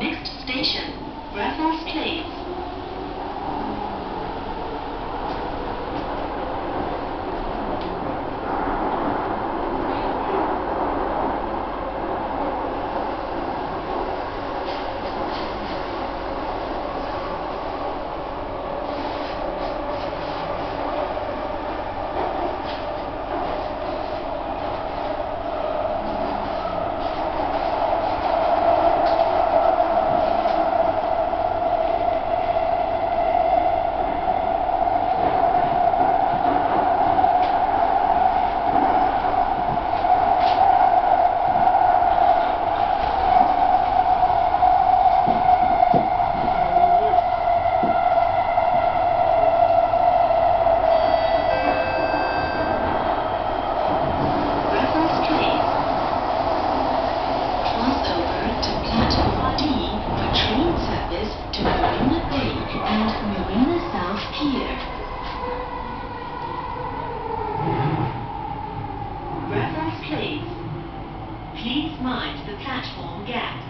Next station, Raffles Place. and Marina South Pier. Reference please. Please mind the platform gap.